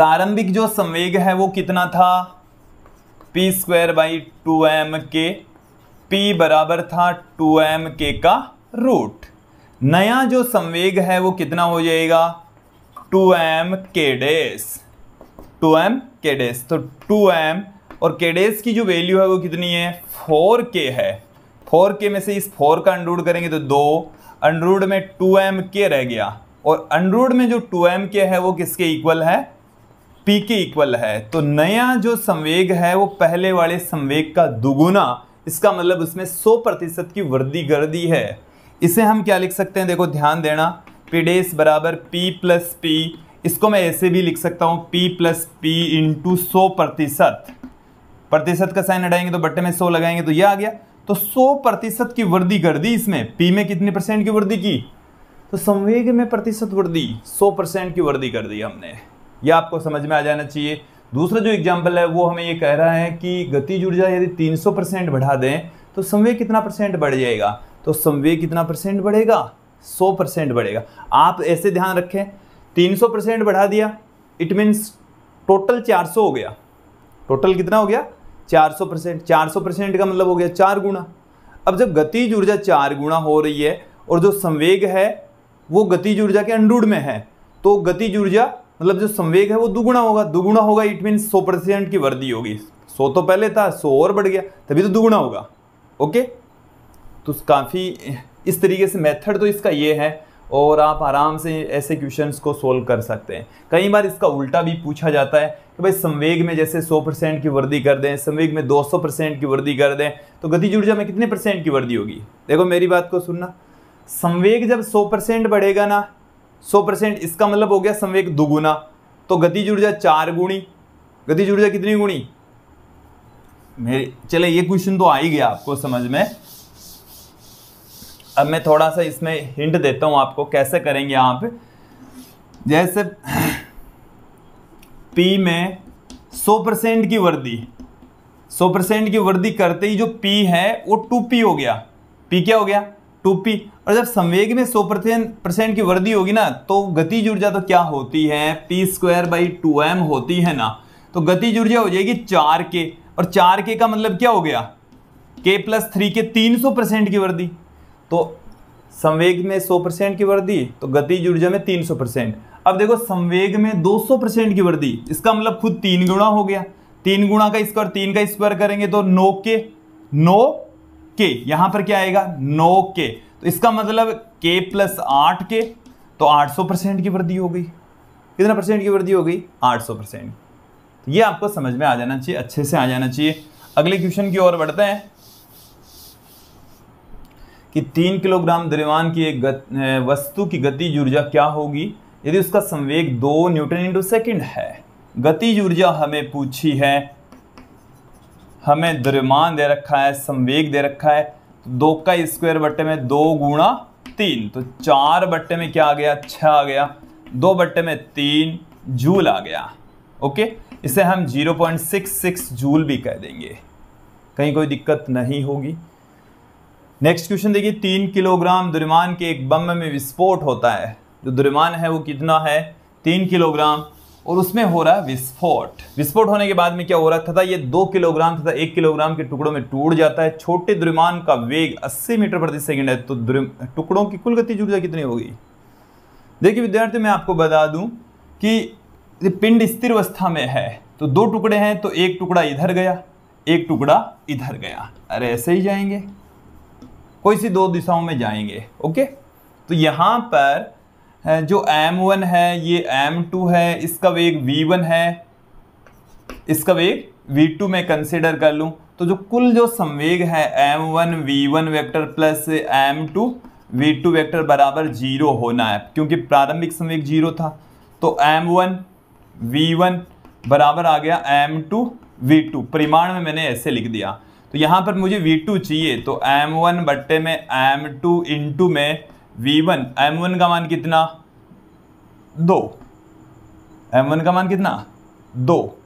Speaker 1: प्रारंभिक जो संवेग है वो कितना था? P square by two M के पी बराबर था टू एम के का रूट नया जो संवेग है वो कितना हो जाएगा? टू एम केडेस टू एम केडेस तो टू एम और केडेस की जो वैल्यू है वो कितनी है? फोर के है. फोर के में से इस फोर का अनरूड करेंगे तो दो. अनरूड में टू एम के रह गया. और अनरूड में जो टू एम के है वो किसके इक्वल है? पी के इक्वल है। तो नया जो संवेग है, वो पहले वाले संवेग का दुगुना, इसका मतलब उसमें 100 प्रतिशत की वृद्धि कर दी है। इसे हम क्या लिख सकते हैं? देखो, ध्यान देना। पीडेस बराबर पी प्लस पी इसको मैं ऐसे भी लिख सकता हूँ पी प्लस पी इंटू सौ प्रतिशत। प्रतिशत का साइन हटाएँगे तो बट्टे में सौ लगाएँगे तो ये आ गया। तो सौ प्रतिशत की वृद्धि कर दी इसमें। पी में कितनी परसेंट की वृद्धि की? तो संवेग में प्रतिशत वृद्धि, सौ परसेंट की वृद्धि कर दी हमने। यह आपको समझ में आ जाना चाहिए। दूसरा जो एग्ज़ाम्पल है, वो हमें ये कह रहा है कि गति ऊर्जा यदि 300 परसेंट बढ़ा दें तो संवेग कितना परसेंट बढ़ जाएगा? तो संवेग कितना परसेंट बढ़ेगा? सौ परसेंट बढ़ेगा। आप ऐसे ध्यान रखें, तीन सौ परसेंट बढ़ा दिया इट मीन्स टोटल चार सौ हो गया। टोटल कितना हो गया? चार सौ परसेंट। चार सौ परसेंट का मतलब हो गया चार गुना अब जब गतिज ऊर्जा चार गुना हो रही है, और जो संवेग है, वो गतिज ऊर्जा के अंडूड में है तो गतिज ऊर्जा मतलब जो संवेग है वो दुगुना होगा। दुगुना होगा इट मीन सौ परसेंट की वृद्धि होगी। सौ तो पहले था, सौ और बढ़ गया, तभी तो दुगुना होगा। ओके तो काफ़ी इस तरीके से मेथड तो इसका ये है, और आप आराम से ऐसे क्वेश्चंस को सोल्व कर सकते हैं। कई बार इसका उल्टा भी पूछा जाता है कि भाई संवेग में जैसे 100 परसेंट की वृद्धि कर दें, संवेग में 200 परसेंट की वृद्धि कर दें तो गतिज ऊर्जा में कितने परसेंट की वृद्धि होगी? देखो मेरी बात को सुनना। संवेग जब 100 परसेंट बढ़ेगा ना 100 परसेंट इसका मतलब हो गया संवेग दुगुना। तो गति ऊर्जा चार गुणी। गतिज ऊर्जा कितनी गुणी? मेरे, चले, ये क्वेश्चन तो आ ही गया आपको समझ में। अब मैं थोड़ा सा इसमें हिंट देता हूँ आपको कैसे करेंगे आप। जैसे पी में 100 परसेंट की वृद्धि। 100 परसेंट की वृद्धि करते ही जो पी है, वो 2P हो गया। पी क्या हो गया? 2P और जब संवेग में 100 परसेंट की वृद्धि होगी ना तो गतिज ऊर्जा तो क्या होती है? P square by two M होती है ना। तो गतिज ऊर्जा हो जाएगी चार के और चार के का मतलब क्या हो गया? के प्लस थ्री के तीन सौ परसेंट की वृद्धि। तो संवेग में 100 परसेंट की वृद्धि तो गतिज ऊर्जा में 300 परसेंट अब देखो, संवेग में 200 परसेंट की वृद्धि, इसका मतलब खुद तीन गुणा हो गया। तीन गुणा का स्क्वायर तीन का स्क्वायर करेंगे तो नो के नो के यहाँ पर क्या आएगा? नो के तो इसका मतलब के प्लस आठ के तो 800 परसेंट की वृद्धि हो गई। कितना परसेंट की वृद्धि हो गई? 800 परसेंट। तो ये आपको समझ में आ जाना चाहिए अच्छे से आ जाना चाहिए। अगले क्वेश्चन की ओर बढ़ते हैं। कि तीन किलोग्राम द्रव्यमान की एक गत, वस्तु की गतिज ऊर्जा क्या होगी? यदि उसका संवेग दो न्यूटन इंटू सेकेंड है गतिज ऊर्जा हमें पूछी है हमें द्रव्यमान दे रखा है संवेग दे रखा है दो का स्क्वायर बट्टे में दो गुणा तीन। तो चार बट्टे में क्या आ गया? छह आ गया। दो बट्टे में तीन जूल आ गया। ओके? इसे हम 0.66 जूल भी कह देंगे। कहीं कोई दिक्कत नहीं होगी। नेक्स्ट क्वेश्चन देखिए, तीन किलोग्राम द्रव्यमान के एक बम में विस्फोट होता है। जो द्रव्यमान है वो कितना है? तीन किलोग्राम। और उसमें हो रहा है विस्फोट। विस्फोट होने के बाद में क्या हो रहा था, था ये दो किलोग्राम तथा एक किलोग्राम के टुकड़ों में टूट जाता है। छोटे द्रव्यमान का वेग 80 मीटर प्रति सेकंड है तो टुकड़ों की कुल गति ऊर्जा कितनी होगी? देखिए विद्यार्थी मैं आपको बता दूँ कि पिंड स्थिर अवस्था में है तो दो टुकड़े हैं तो एक टुकड़ा इधर गया एक टुकड़ा इधर गया। अरे ऐसे ही जाएँगे। कोई सी दो दिशाओं में जाएँगे ओके? तो यहाँ पर जो m1 है, ये m2 है, इसका वेग v1 है। इसका वेग v2 में कंसिडर कर लूँ। तो जो कुल जो संवेग है m1 v1 vector plus m2 V two vector बराबर ज़ीरो होना है, क्योंकि प्रारंभिक संवेग ज़ीरो था। तो एम वन वी वन बराबर आ गया एम टू वी टू परिमाण में मैंने ऐसे लिख दिया। तो यहाँ पर मुझे वी टू चाहिए तो एम वन बट्टे में एम टू इंटू में वी वन एम वन का मान कितना? दो। एम वन का मान कितना? दो।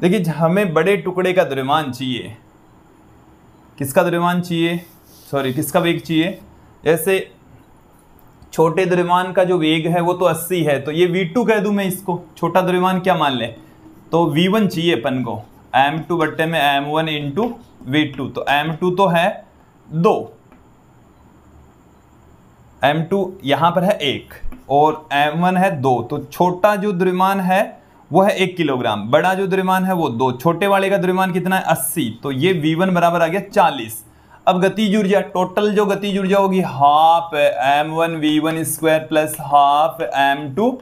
Speaker 1: देखिए हमें बड़े टुकड़े का द्रव्यमान चाहिए। किसका द्रव्यमान चाहिए? सॉरी किसका वेग चाहिए? जैसे छोटे द्रव्यमान का जो वेग है, वो तो 80 है तो ये V2 कह दूँ मैं इसको। छोटा द्रव्यमान क्या मान लें? तो V1 चाहिए अपन को। M2 बट्टे में M1 वन इंटू तो M2 तो है दो। M2 यहाँ पर है एक और एम वन है दो। तो छोटा जो द्रव्यमान है, वो है एक किलोग्राम। बड़ा जो द्रव्यमान है, वो दो। छोटे वाले का द्रव्यमान कितना है? अस्सी। तो ये वी वन बराबर आ गया चालीस। अब गतिज ऊर्जा टोटल जो गतिज ऊर्जा होगी half M one V one square plus half M two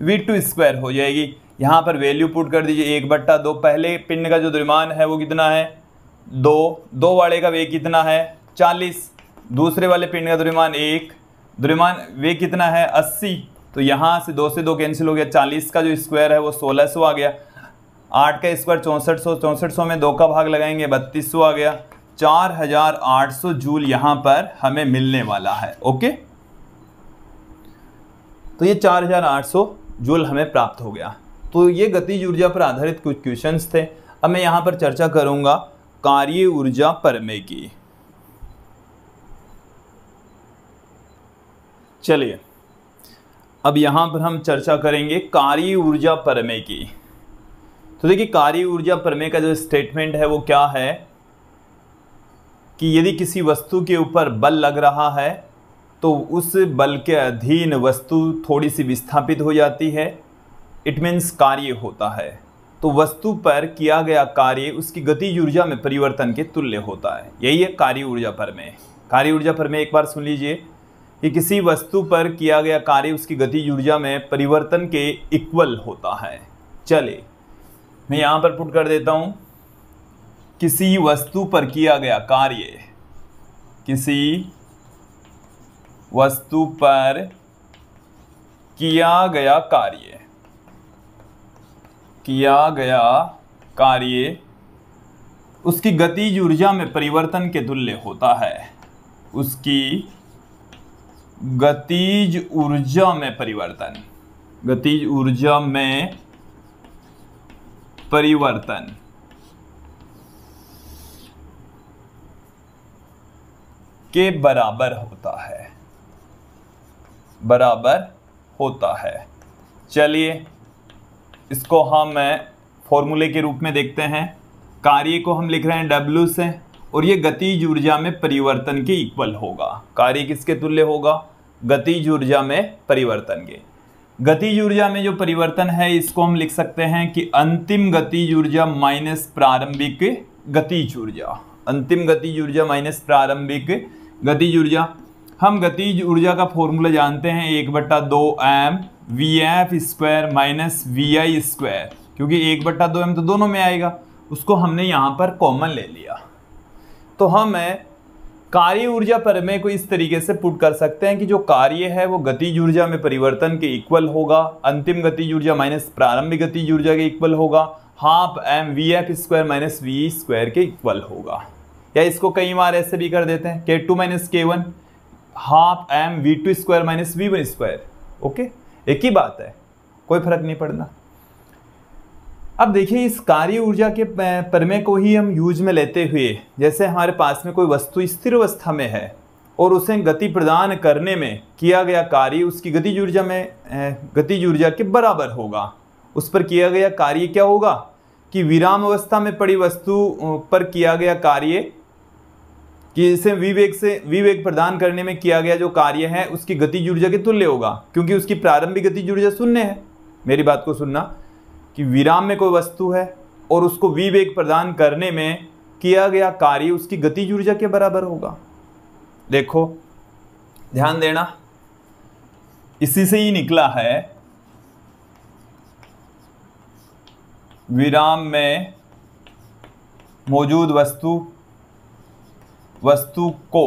Speaker 1: V two square हो जाएगी। यहाँ पर वैल्यू पुट कर दीजिए, एक बट्टा दो। पहले पिंड का जो द्रव्यमान है, वो कितना है? दो। दो वाले का वे कितना है? चालीस। दूसरे वाले पिंड का द्रव्यमान एक। द्रव्यमान वे कितना है? अस्सी। तो यहाँ से दो से दो कैंसिल हो गया। चालीस का जो स्क्वायर है, वो सोलह सौ आ गया। आठ का स्क्वायर चौंसठ सौ चौंसठ सौ में दो का भाग लगाएँगे, बत्तीस सौ आ गया। चार हज़ार आठ सौ जूल यहाँ पर हमें मिलने वाला है, ओके? तो ये चार हज़ार आठ सौ जूल हमें प्राप्त हो गया। तो ये गतिज ऊर्जा पर आधारित कुछ क्वेश्चंस थे। अब मैं यहाँ पर चर्चा करूँगा कार्य ऊर्जा परमे की। चलिए, अब यहाँ पर हम चर्चा करेंगे कार्य ऊर्जा परमे की। तो देखिए, कार्य ऊर्जा परमे का जो स्टेटमेंट है, वो क्या है? कि यदि किसी वस्तु के ऊपर बल लग रहा है तो उस बल के अधीन वस्तु थोड़ी सी विस्थापित हो जाती है। इट मीन्स कार्य होता है। तो वस्तु पर किया गया कार्य, उसकी गति ऊर्जा में परिवर्तन के तुल्य होता है। यही है कार्य ऊर्जा पर में कार्य ऊर्जा पर में एक बार सुन लीजिए। कि किसी वस्तु पर किया गया कार्य उसकी गति ऊर्जा में परिवर्तन के इक्वल होता है। चले मैं यहाँ पर पुट कर देता हूँ। किसी वस्तु पर किया गया कार्य, किसी वस्तु पर किया गया कार्य, किया गया कार्य उसकी गतिज ऊर्जा में परिवर्तन के तुल्य होता है। उसकी गतिज ऊर्जा में परिवर्तन। गतिज ऊर्जा में परिवर्तन। के बराबर होता है। बराबर होता है। चलिए, इसको हम फॉर्मूले के रूप में देखते हैं। कार्य को हम लिख रहे हैं डब्ल्यू से। और ये गतिज ऊर्जा में परिवर्तन के इक्वल होगा। कार्य किसके तुल्य होगा? गतिज ऊर्जा में परिवर्तन के। गतिज ऊर्जा में जो परिवर्तन है, इसको हम लिख सकते हैं कि अंतिम गतिज ऊर्जा माइनस प्रारंभिक गतिज ऊर्जा। अंतिम गतिज ऊर्जा माइनस प्रारंभिक गतिज ऊर्जा। हम गतिज ऊर्जा का फॉर्मूला जानते हैं, एक बट्टा दो M V F square minus V I square क्योंकि एक बट्टा दो एम तो दोनों में आएगा। उसको हमने यहाँ पर कॉमन ले लिया। तो हम कार्य ऊर्जा परमेय को इस तरीके से पुट कर सकते हैं कि जो कार्य है, वो गतिज ऊर्जा में परिवर्तन के इक्वल होगा, अंतिम गतिज ऊर्जा माइनस प्रारंभिक गतिज ऊर्जा के इक्वल होगा half M V F square minus V square के इक्वल होगा। या इसको कई बार ऐसे भी कर देते हैं K two minus K one half M V two square minus V one square okay एक ही बात है, कोई फ़र्क नहीं पड़ना। अब देखिए, इस कार्य ऊर्जा के परमे को ही हम यूज़ में लेते हुए, जैसे हमारे पास में कोई वस्तु स्थिर अवस्था में है और उसे गति प्रदान करने में किया गया कार्य उसकी गति ऊर्जा में गति ऊर्जा के बराबर होगा। उस पर किया गया कार्य क्या होगा? कि विराम अवस्था में पड़ी वस्तु पर किया गया कार्य कि इसे विवेक से, विवेक प्रदान करने में किया गया जो कार्य है, उसकी गति ऊर्जा के तुल्य होगा, क्योंकि उसकी प्रारंभिक गति ऊर्जा शून्य है। मेरी बात को सुनना। कि विराम में कोई वस्तु है और उसको विवेक प्रदान करने में किया गया कार्य उसकी गति ऊर्जा के बराबर होगा। देखो, ध्यान देना, इसी से ही निकला है, विराम में मौजूद वस्तु वस्तु को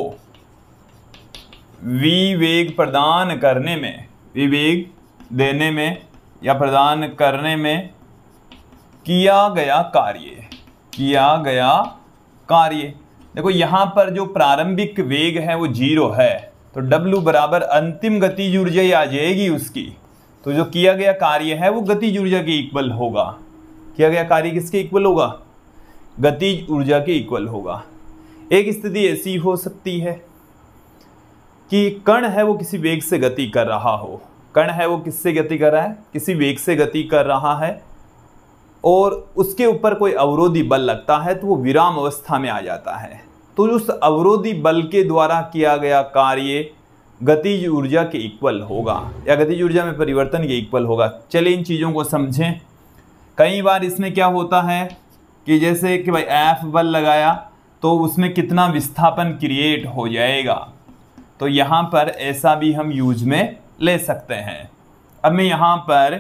Speaker 1: विवेग प्रदान करने में विवेग देने में या प्रदान करने में किया गया कार्य, किया गया कार्य। देखो, यहाँ पर जो प्रारंभिक वेग है, वो ज़ीरो है। तो W बराबर अंतिम गति ऊर्जा ही आ जाएगी उसकी। तो जो किया गया कार्य है, वो गति ऊर्जा के इक्वल होगा। किया गया कार्य किसके इक्वल होगा? गति ऊर्जा के इक्वल होगा। एक स्थिति ऐसी हो सकती है कि कण है, वो किसी वेग से गति कर रहा हो। कण है, वो किससे गति कर रहा है? किसी वेग से गति कर रहा है। और उसके ऊपर कोई अवरोधी बल लगता है तो वो विराम अवस्था में आ जाता है। तो उस अवरोधी बल के द्वारा किया गया कार्य गतिज ऊर्जा के इक्वल होगा, या गतिज ऊर्जा में परिवर्तन के इक्वल होगा। चलिए इन चीज़ों को समझें। कई बार इसमें क्या होता है कि जैसे कि भाई एफ़ बल लगाया तो उसमें कितना विस्थापन क्रिएट हो जाएगा। तो यहाँ पर ऐसा भी हम यूज़ में ले सकते हैं। अब मैं यहाँ पर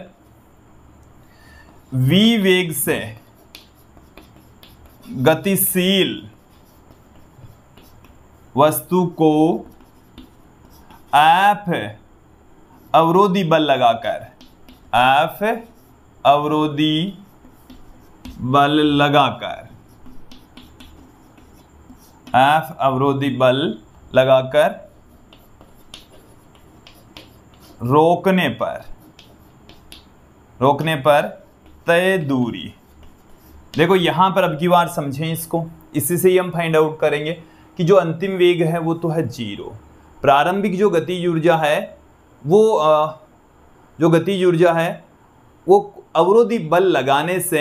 Speaker 1: v वेग से, गतिशील वस्तु को एफ़ अवरोधी बल लगाकर एफ़ अवरोधी बल लगाकर एफ़ अवरोधी बल लगाकर रोकने पर रोकने पर तय दूरी। देखो, यहाँ पर अब की बार समझें इसको। इसी से ही हम फाइंड आउट करेंगे कि जो अंतिम वेग है, वो तो है ज़ीरो प्रारंभिक जो गति ऊर्जा है, वो जो गति ऊर्जा है, वो अवरोधी बल लगाने से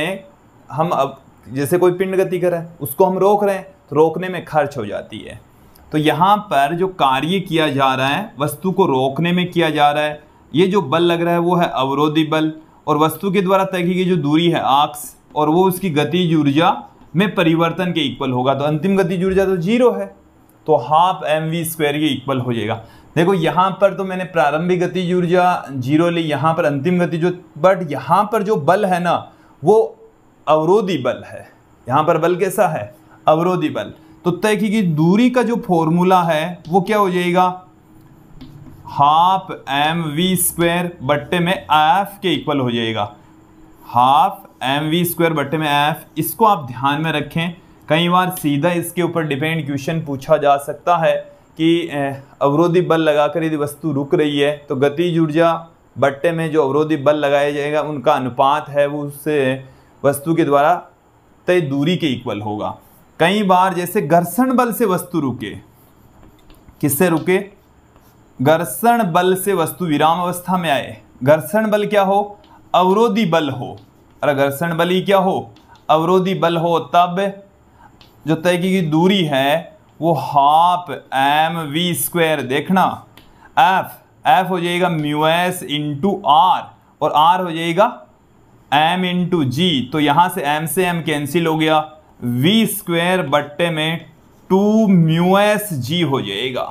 Speaker 1: हम अब, जैसे कोई पिंड गति कर है, उसको हम रोक रहे हैं तो रोकने में खर्च हो जाती है। तो यहाँ पर जो कार्य किया जा रहा है, वस्तु को रोकने में किया जा रहा है, ये जो बल लग रहा है, वो है अवरोधी बल। और वस्तु के द्वारा तय की गई जो दूरी है, आक्स, और वो उसकी गति ऊर्जा में परिवर्तन के इक्वल होगा। तो अंतिम गति ऊर्जा तो ज़ीरो है तो हाफ़ एम वी स्क्वायर के इक्वल हो जाएगा। देखो, यहाँ पर तो मैंने प्रारंभिक गति ऊर्जा ज़ीरो ली, यहाँ पर अंतिम गति जो बट यहाँ पर जो बल है ना, वो अवरोधी बल है। यहाँ पर बल कैसा है? अवरोधी बल। तो तय की गई दूरी का जो फॉर्मूला है, वो क्या हो जाएगा? हाफ़ एम वी स्क्वायर बट्टे में एफ़ के इक्वल हो जाएगा। हाफ़ एम वी स्क्वायर बट्टे में एफ़ इसको आप ध्यान में रखें। कई बार सीधा इसके ऊपर डिपेंड क्वेश्चन पूछा जा सकता है कि अवरोधी बल लगाकर यदि वस्तु रुक रही है तो गति ऊर्जा बट्टे में जो अवरोधी बल लगाया जाएगा, उनका अनुपात है, वो उससे वस्तु के द्वारा तय दूरी के इक्वल होगा। कई बार जैसे घर्षण बल से वस्तु रुके, किससे रुके? घर्षण बल से वस्तु विराम अवस्था में आए। घर्षण बल क्या हो? अवरोधी बल हो। अरे घर्षण बल ही क्या हो? अवरोधी बल हो तब जो तय की दूरी है, वो हाफ़ एम वी स्क्वायर देखना। एफ़ एफ़ हो जाएगा म्यू एस इंटू आर और आर हो जाएगा एम इंटू जी तो यहाँ से एम से एम कैंसिल हो गया। वी स्क्वेयर बट्टे में टू म्यू एस जी हो जाएगा।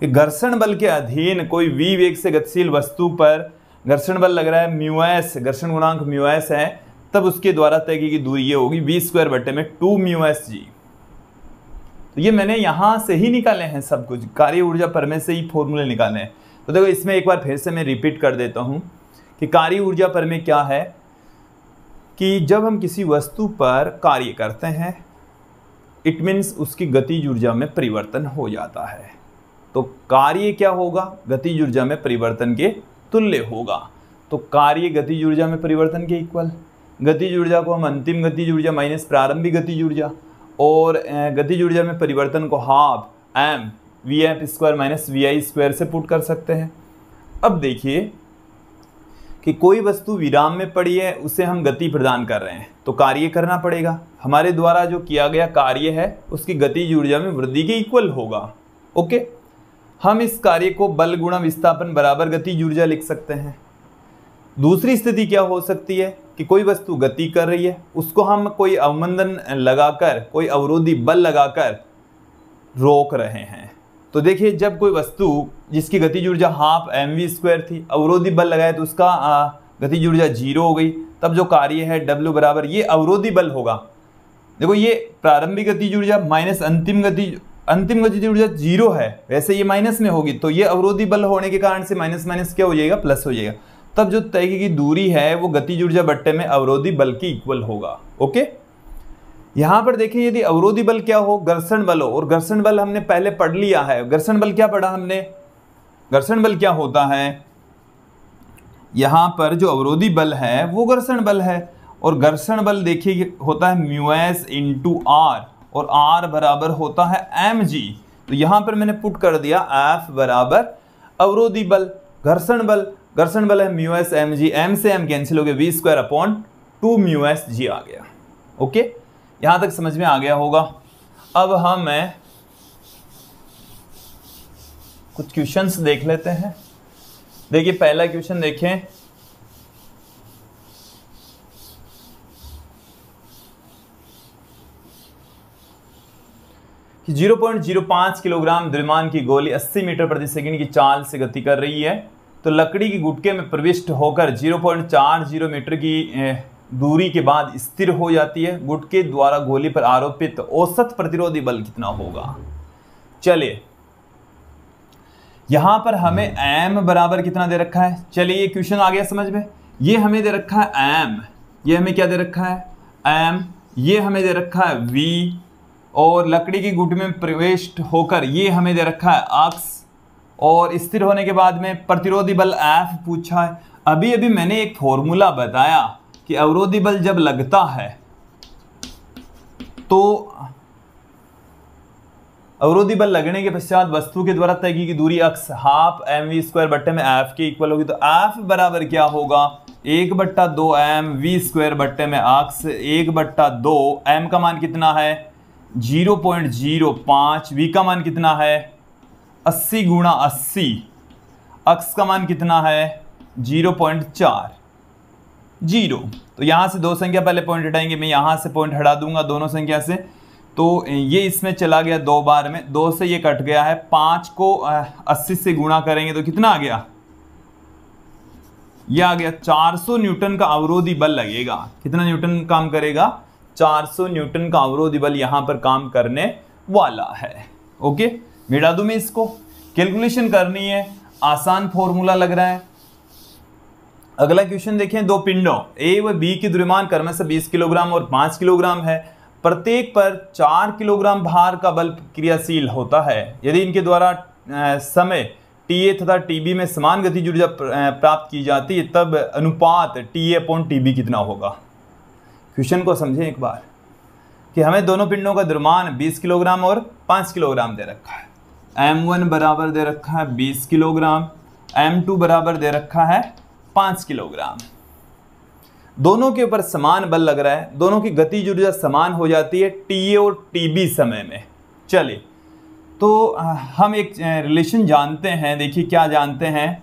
Speaker 1: घर्षण बल के अधीन कोई वी वेग से गतिशील वस्तु पर घर्षण बल लग रहा है म्यूएस घर्षण गुणांक म्यूएस है, तब उसके द्वारा तय की दूरी ये होगी वी स्क्वायर बट्टे में टू म्यूएस जी तो ये मैंने यहाँ से ही निकाले हैं सब कुछ, कार्य ऊर्जा पर में से ही फॉर्मूले निकाले हैं। तो देखो, इसमें एक बार फिर से मैं रिपीट कर देता हूँ कि कार्य ऊर्जा पर में क्या है कि जब हम किसी वस्तु पर कार्य करते हैं इट मीन्स उसकी गति ऊर्जा में परिवर्तन हो जाता है। तो कार्य क्या होगा? गति ऊर्जा में परिवर्तन के तुल्य होगा। तो कार्य गति ऊर्जा में परिवर्तन के इक्वल गति ऊर्जा को हम अंतिम गति ऊर्जा माइनस प्रारंभिक गति ऊर्जा और गति ऊर्जा में परिवर्तन को half M V F square minus V I square से पुट कर सकते हैं। अब देखिए कि कोई वस्तु विराम में पड़ी है, उसे हम गति प्रदान कर रहे हैं तो कार्य करना पड़ेगा। हमारे द्वारा जो किया गया कार्य है, उसकी गति ऊर्जा में वृद्धि के इक्वल होगा। ओके? हम इस कार्य को बल गुणा विस्थापन बराबर गति ऊर्जा लिख सकते हैं। दूसरी स्थिति क्या हो सकती है कि कोई वस्तु गति कर रही है, उसको हम कोई अवमंदन लगाकर, कोई अवरोधी बल लगाकर रोक रहे हैं। तो देखिए, जब कोई वस्तु जिसकी गति ऊर्जा हाफ़ एम वी स्क्वायर थी, अवरोधी बल लगाए तो उसका गति ऊर्जा ज़ीरो हो गई। तब जो कार्य है डब्ल्यू बराबर, ये अवरोधी बल होगा। देखो, ये प्रारंभिक गति ऊर्जा माइनस अंतिम गति अंतिम गतिज ऊर्जा ज़ीरो है, वैसे ये माइनस में होगी तो ये अवरोधी बल होने के कारण से माइनस माइनस क्या हो जाएगा, प्लस हो जाएगा। तब जो तय की दूरी है, वो गतिज ऊर्जा बट्टे में अवरोधी बल की इक्वल होगा, ओके? यहाँ पर देखें, यदि अवरोधी बल क्या हो, घर्षण बल हो, और घर्षण बल हमने पहले पढ़ लिया है, घर्षण बल क्या पढ़ा हमने? घर्षण बल क्या होता है? यहाँ पर जो अवरोधी बल है, वो घर्षण बल है, और घर्षण बल देखिए, होता है म्यूएस इंटू आर और आर बराबर होता है एम जी तो यहाँ पर मैंने पुट कर दिया एफ़ बराबर अवरोधी बल, घर्षण बल। घर्षण बल है mu S M G M से एम कैंसिल हो गया V square upon two mu S G आ गया। ओके यहाँ तक समझ में आ गया होगा। अब हम कुछ क्वेश्चंस देख लेते हैं। देखिए, पहला क्वेश्चन देखें। कि 0.05 किलोग्राम द्रव्यमान की गोली 80 मीटर प्रति सेकंड की चाल से गति कर रही है। तो लकड़ी की गुटके में प्रविष्ट होकर 0.40 मीटर की दूरी के बाद स्थिर हो जाती है। गुटके द्वारा गोली पर आरोपित औसत प्रतिरोधी बल कितना होगा? चलिए, यहाँ पर हमें एम बराबर कितना दे रखा है? चलिए, ये क्वेश्चन आ गया समझ में। ये हमें दे रखा है एम ये हमें क्या दे रखा है? एम ये हमें दे रखा है वी और लकड़ी की गुट में प्रवेश होकर ये हमें दे रखा है अक्स और स्थिर होने के बाद में प्रतिरोधी बल एफ़ पूछा है, अभी अभी मैंने एक फॉर्मूला बताया कि अवरोधी बल जब लगता है तो अवरोधी बल लगने के पश्चात वस्तु के द्वारा तय की दूरी अक्स हाफ़ एम वी स्क्वायर बट्टे में एफ़ के इक्वल होगी तो एफ़ बराबर क्या होगा? एक बट्टा दो एम वी स्क्वायर बट्टे में अक्स, एक बट्टा दो एम का मान कितना है? ज़ीरो पॉइंट ज़ीरो पाँच वी का मान कितना है? अस्सी गुणा अस्सी अक्स का मान कितना है? ज़ीरो पॉइंट चार। ज़ीरो। तो यहाँ से दो संख्या पहले पॉइंट हटाएँगे, मैं यहाँ से पॉइंट हटा दूँगा दोनों संख्या से। तो ये इसमें चला गया दो बार में, दो से ये कट गया है, पाँच को अस्सी से गुणा करेंगे तो कितना आ गया? यह आ गया 400 न्यूटन का अवरोधी बल लगेगा। कितना न्यूटन काम करेगा? 400 न्यूटन का अवरोधी बल यहाँ पर काम करने वाला है। ओके? मिटा दू मैं इसको? कैलकुलेशन करनी है। आसान फॉर्मूला लग रहा है। अगला क्वेश्चन देखें। दो पिंडों, ए व बी की द्रव्यमान से 20 किलोग्राम और 5 किलोग्राम है। प्रत्येक पर 4 किलोग्राम भार का बल क्रियाशील होता है। यदि इनके द्वारा समय टी ए तथा टीबी में समान गति ऊर्जा प्राप्त की जाती है, तब अनुपात T A upon T B कितना होगा? क्वेश्चन को समझें एक बार, कि हमें दोनों पिंडों का द्रव्यमान 20 किलोग्राम और 5 किलोग्राम दे रखा है। m1 बराबर दे रखा है 20 किलोग्राम m2 बराबर दे रखा है 5 किलोग्राम। दोनों के ऊपर समान बल लग रहा है, दोनों की गति ऊर्जा समान हो जाती है टी ए और टी बी समय में। चलिए तो हम एक रिलेशन जानते हैं, देखिए क्या जानते हैं।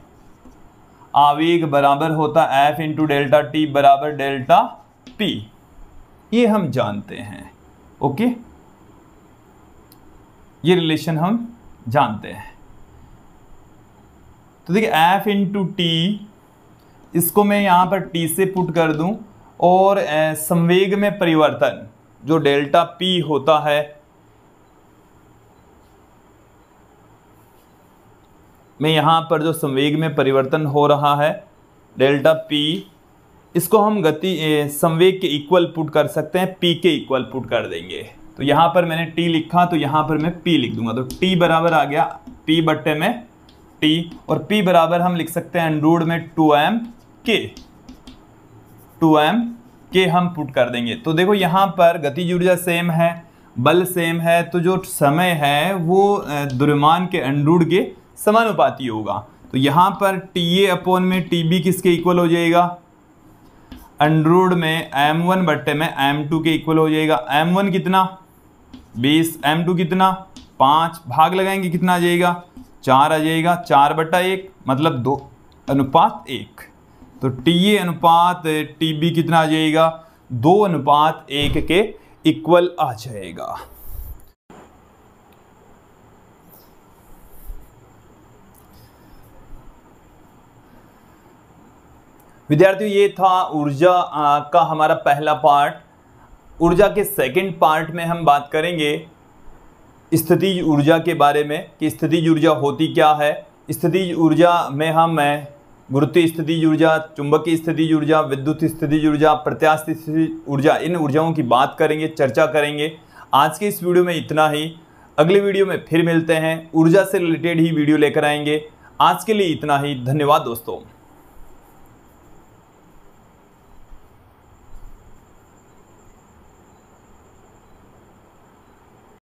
Speaker 1: आवेग बराबर होता है एफ़ इंटू डेल्टा टी बराबर डेल्टा पी। ये हम जानते हैं, ओके? ये रिलेशन हम जानते हैं। तो देखिए एफ़ इंटू टी इसको मैं यहाँ पर टी से पुट कर दूँ और संवेग में परिवर्तन, जो डेल्टा पी होता है, मैं यहाँ पर जो संवेग में परिवर्तन हो रहा है डेल्टा पी इसको हम गति संवेग के इक्वल पुट कर सकते हैं पी के इक्वल पुट कर देंगे। तो यहाँ पर मैंने टी लिखा तो यहाँ पर मैं पी लिख दूँगा। तो टी बराबर आ गया पी बट्टे में टी और पी बराबर हम लिख सकते हैं अंडरूड में two M K two M K हम पुट कर देंगे। तो देखो यहाँ पर गति ऊर्जा सेम है, बल सेम है तो जो समय है, वो द्रव्यमान के अंडरूड के समानुपाती होगा। तो यहाँ पर टी ए अपोन में टी बी किसके इक्वल हो जाएगा? अंडरूड में एम वन बट्टे में एम टू के इक्वल हो जाएगा। एम वन कितना? बीस। एम टू कितना? पाँच। भाग लगाएँगे कितना आ जाएगा? चार आ जाएगा। चार बट्टा एक मतलब दो। अनुपात एक। तो टी ए अनुपात टी बी कितना आ जाएगा? दो अनुपात एक के इक्वल आ जाएगा। विद्यार्थियों, ये था ऊर्जा का हमारा पहला पार्ट। ऊर्जा के सेकंड पार्ट में हम बात करेंगे स्थितिज ऊर्जा के बारे में, कि स्थितिज ऊर्जा होती क्या है। स्थितिज ऊर्जा में हम गुरुत्वीय स्थितिज ऊर्जा, चुंबकीय स्थितिज ऊर्जा, विद्युत स्थितिज ऊर्जा, प्रत्यास्थ स्थितिज ऊर्जा, इन ऊर्जाओं की बात करेंगे, चर्चा करेंगे। आज के इस वीडियो में इतना ही। अगले वीडियो में फिर मिलते हैं। ऊर्जा से रिलेटेड ही वीडियो लेकर आएँगे। आज के लिए इतना ही। धन्यवाद दोस्तों।